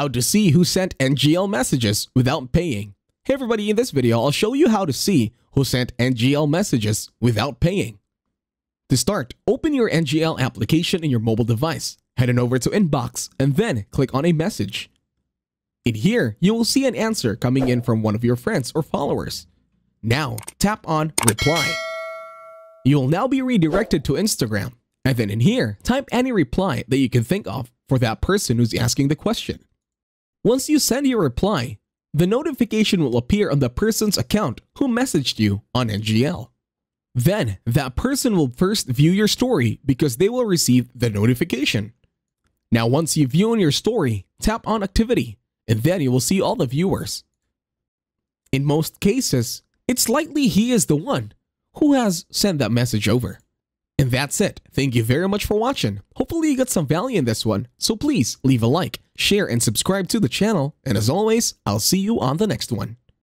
How to see who sent NGL messages without paying. Hey everybody, in this video, I'll show you how to see who sent NGL messages without paying. To start, open your NGL application in your mobile device. Head on over to Inbox and then click on a message. In here, you will see an answer coming in from one of your friends or followers. Now, tap on Reply. You will now be redirected to Instagram. And then in here, type any reply that you can think of for that person who's asking the question. Once you send your reply, the notification will appear on the person's account who messaged you on NGL. Then, that person will first view your story because they will receive the notification. Now, once you view on your story, tap on Activity, and then you will see all the viewers. In most cases, it's likely he is the one who has sent that message over. And that's it. Thank you very much for watching. Hopefully you got some value in this one, so please leave a like, share, and subscribe to the channel. And as always, I'll see you on the next one.